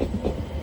あ。